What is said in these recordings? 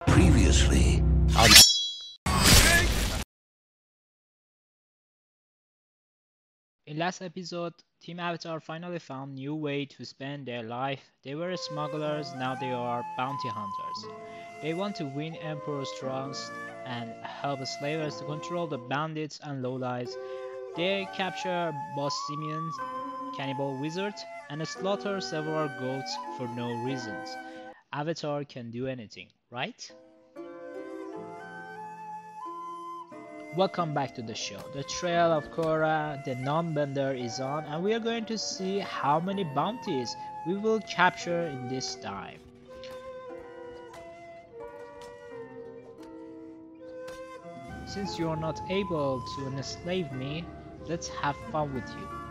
Previously, In last episode, Team Avatar finally found new way to spend their life. They were smugglers, now they are bounty hunters. They want to win Emperor's trust and help slavers to control the bandits and lowlights. They capture Boss Simeon, cannibal wizard, and slaughter several goats for no reasons. Avatar can do anything, right? Welcome back to the show. The trail of Korra, the non-bender is on and we are going to see how many bounties we will capture in this time. Since you are not able to enslave me, let's have fun with you.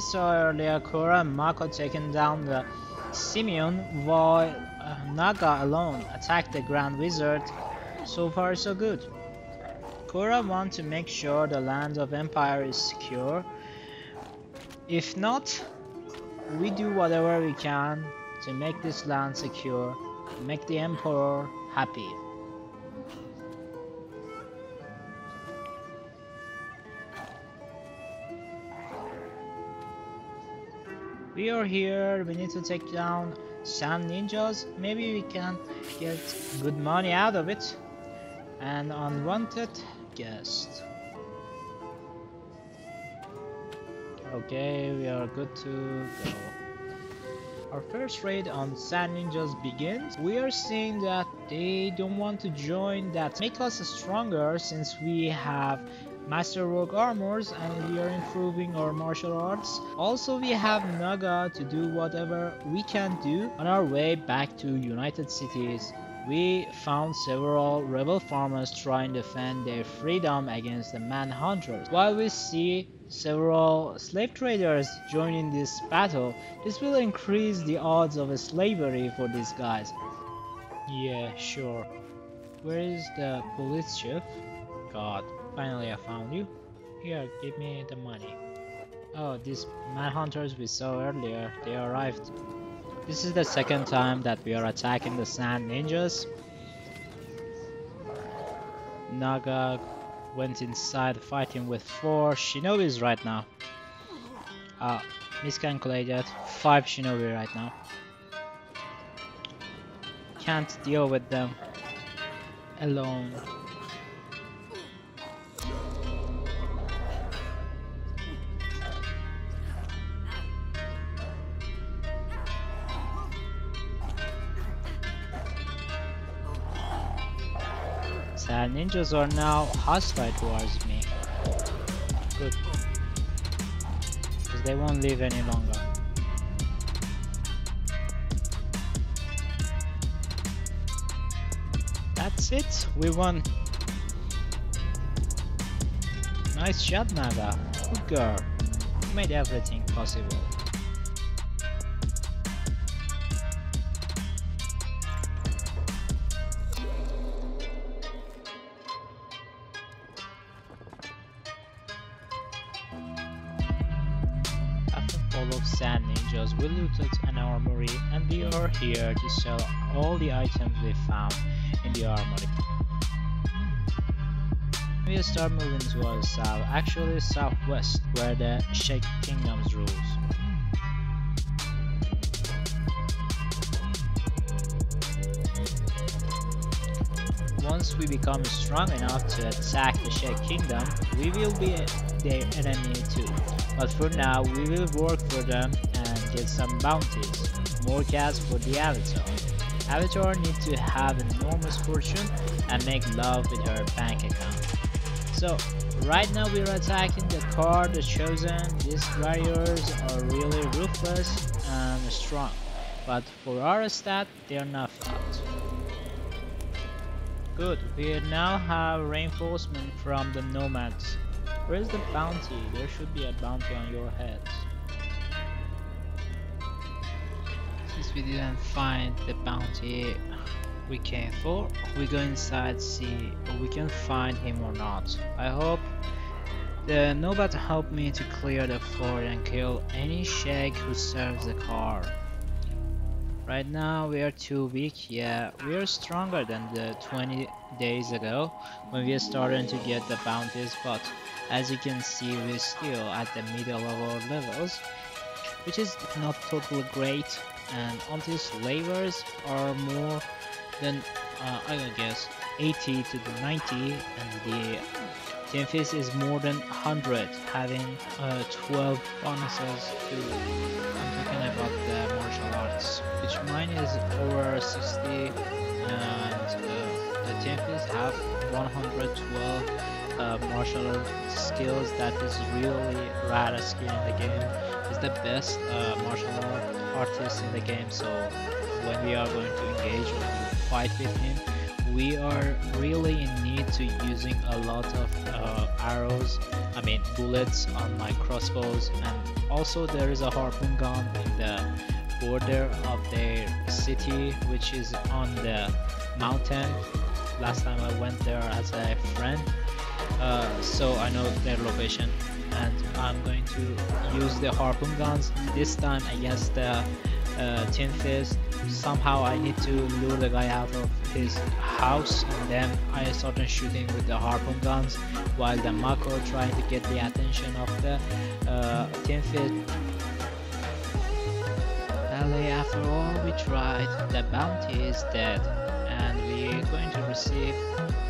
You saw earlier, and Mako taking down the Simeon while uh, Naga alone attacked the Grand Wizard. So far so good. Korra wants to make sure the land of Empire is secure. If not, we do whatever we can to make this land secure, make the Emperor happy. We are here, we need to take down some ninjas, maybe we can get good money out of it. An unwanted guest. Okay, we are good to go. Our first raid on Sand Ninjas begins. We are seeing that they don't want to join that make us stronger since we have Masterwork armors and we are improving our martial arts. Also we have Naga to do whatever we can do on our way back to United Cities. We found several rebel farmers trying to defend their freedom against the manhunters. While we see several slave traders joining this battle, this will increase the odds of slavery for these guys. Yeah, sure. Where is the police chief? God, finally I found you. Here, give me the money. Oh, these manhunters we saw earlier, they arrived. This is the second time that we are attacking the sand ninjas. Naga went inside fighting with four shinobis right now. Ah, miscalculated. Five shinobi right now. Can't deal with them alone. Sand ninjas are now hostile towards me. Good. Because they won't live any longer. That's it, we won. Nice shot Naga. Good girl. You made everything possible. Looted an armory and we are here to sell all the items we found in the armory. We start moving towards south, actually southwest, where the Shek Kingdoms rules. Once we become strong enough to attack the Shek Kingdom, we will be their enemy too. But for now, we will work for them get some bounties. More cash for the Avatar. Avatar needs to have an enormous fortune and make love with her bank account. So, right now we're attacking the card, the Chosen. These warriors are really ruthless and strong. But for our stat, they are not out. Good, we now have reinforcement from the nomads. Where's the bounty? There should be a bounty on your heads. We didn't find the bounty, we came for. We go inside see if we can find him or not. I hope the Nobat help me to clear the floor and kill any Shek who serves the car. Right now we are too weak, yeah, we are stronger than the 20 days ago when we started to get the bounties, but as you can see we're still at the middle of our levels, which is not totally great, and anti-slavers are more than, uh, I guess, 80 to the 90, and the Tinfist is more than 100, having uh, 12 bonuses to, I'm talking about the martial arts, which mine is over 60, and uh, the Tinfist have 112 uh, martial skills that is really rare skill in the game. It's the best uh, martial art artist in the game, so when we are going to engage or fight with him, we are really in need to using a lot of uh, arrows I mean bullets on my crossbows and also there is a harpoon gun in the border of their city which is on the mountain. Last time I went there as a friend uh, so I know their location and I'm going to use the harpoon guns. This time against the uh, Tinfist. Somehow I need to lure the guy out of his house and then I started shooting with the harpoon guns while the Mako trying to get the attention of the uh, Tin Fist. LA after all we tried, the bounty is dead and we're going to receive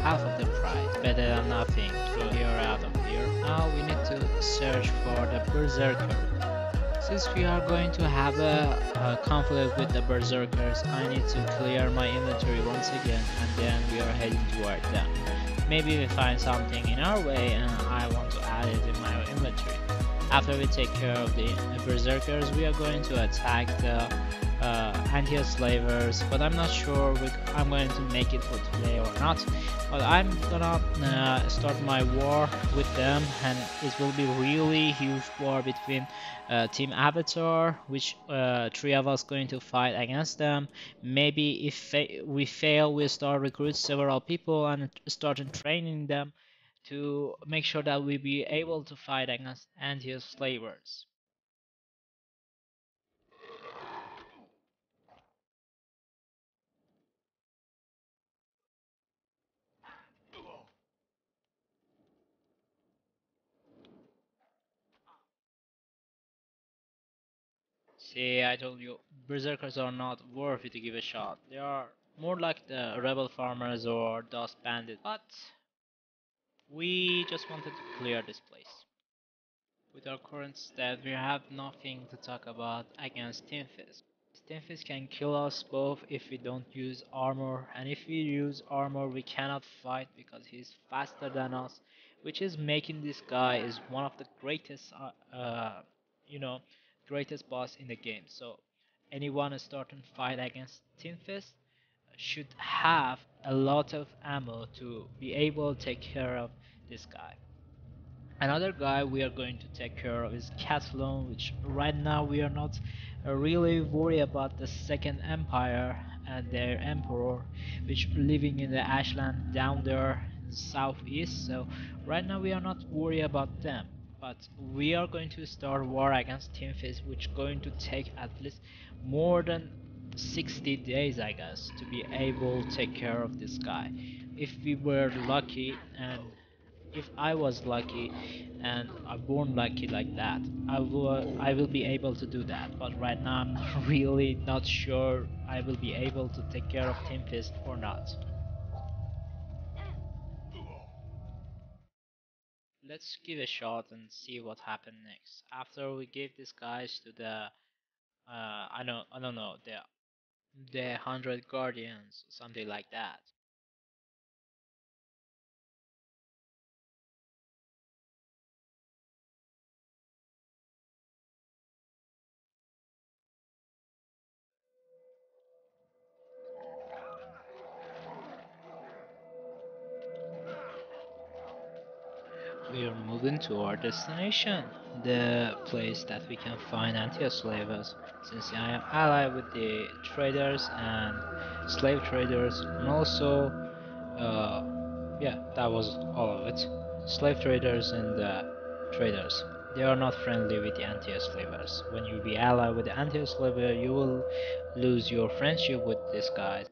half of the prize, better than nothing, throw here out of Now we need to search for the Berserker. Since we are going to have a, a, conflict with the berserkers, I need to clear my inventory once again and then we are heading toward them. Maybe we find something in our way and I want to add it in my inventory. After we take care of the berserkers, we are going to attack the uh, anti-slavers, but I'm not sure I'm going to make it for today or not. But I'm gonna uh, start my war with them, and it will be really huge war between uh, Team Avatar, which uh, three of us going to fight against them. Maybe if fa we fail, we start recruit several people and start training them to make sure that we be able to fight against anti-slavers. See, I told you, berserkers are not worthy to give a shot. They are more like the rebel farmers or dust bandits, but we just wanted to clear this place. With our current stat, we have nothing to talk about against Tinfist. Tinfist can kill us both if we don't use armor, and if we use armor we cannot fight because he's faster than us, which is making this guy is one of the greatest, uh, uh, you know, greatest boss in the game. So anyone starting fight against Tin Fist should have a lot of ammo to be able to take care of this guy. Another guy we are going to take care of is Cat-Lon, which right now we are not really worried about the Second Empire and their emperor, which living in the Ashland down there in southeast. So right now we are not worried about them but we are going to start war against Tinfist which going to take at least more than 60 days I guess to be able to take care of this guy. If we were lucky and if I was lucky and I'm born lucky like that I will I will be able to do that. But right now I'm really not sure I will be able to take care of Tinfist or not let's give a shot and see what happened next. After we give these guys to the, uh, I don't, I don't know, the, the hundred guardians, something like that. Moving to our destination, the place that we can find anti-slavers. Since I am allied with the traders and slave traders, and also, uh, yeah, that was all of it. Slave traders and uh, traders. They are not friendly with the anti-slavers. When you be allied with the anti-slaver, you will lose your friendship with these guys.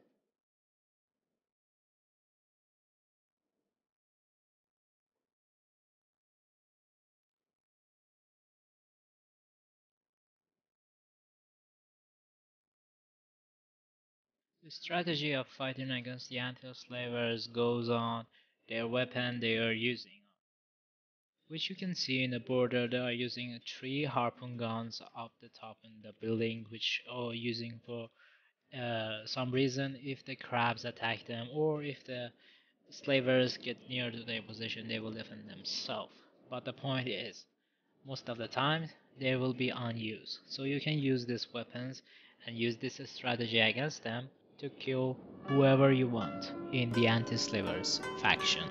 The strategy of fighting against the anti-slavers goes on their weapon they are using. Which you can see in the border they are using three harpoon guns up the top in the building which are using for uh, some reason if the crabs attack them or if the slavers get near to their position they will defend themselves. But the point is most of the time they will be unused. So you can use these weapons and use this strategy against them to kill whoever you want in the anti-slavers faction.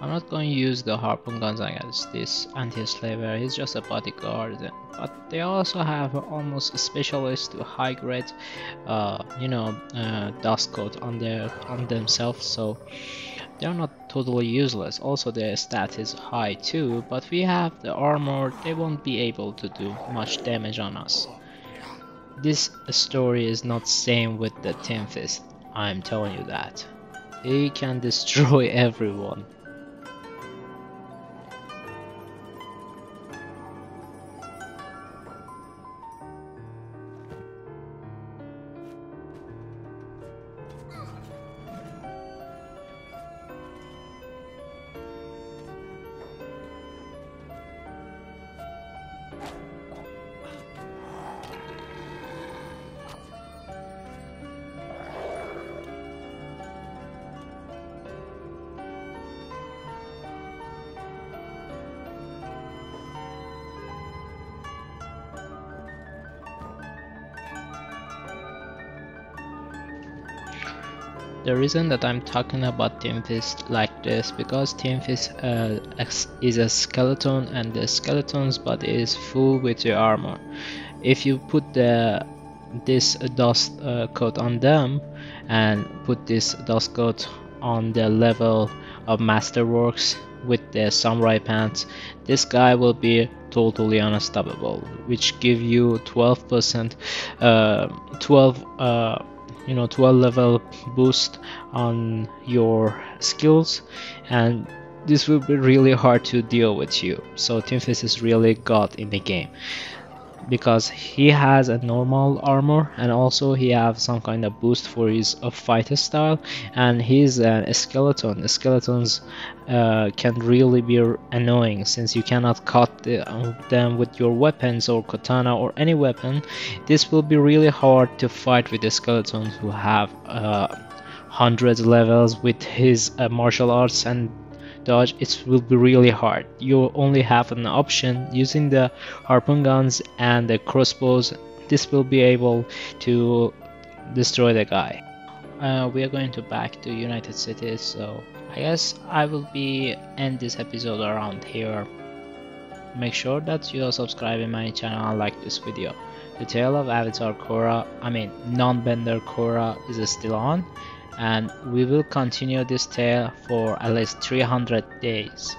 I'm not going to use the harpoon guns against this anti-slaver, he's just a bodyguard. But they also have almost specialist to high grade, uh, you know, uh, dust coat on their on themselves. So they are not totally useless. Also their stat is high too, but we have the armor, they won't be able to do much damage on us. This story is not same with the Fist, I'm telling you that. He can destroy everyone. The reason that I'm talking about Tinfist like this because Tinfist uh, is a skeleton and the skeleton's body is full with your armor. If you put the this dust uh, coat on them and put this dust coat on the level of Masterworks with the samurai pants, this guy will be totally unstoppable, which give you 12% uh, 12 uh, you know 12 level boost on your skills. And this will be really hard to deal with you. So Tinfist is really god in the game because he has a normal armor and also he have some kind of boost for his uh, fighter style. And he's a skeleton. Skeletons uh, can really be annoying since you cannot cut the, uh, them with your weapons or katana or any weapon. This will be really hard to fight with the skeletons who have uh, hundreds levels with his uh, martial arts and dodge it will be really hard. You only have an option using the harpoon guns and the crossbows. This will be able to destroy the guy. Uh, we are going to back to United Cities so I guess I will be end this episode around here. Make sure that you are subscribing my channel and like this video. The tale of Avatar Korra, I mean non-bender Korra is still on and we will continue this tale for at least 300 days.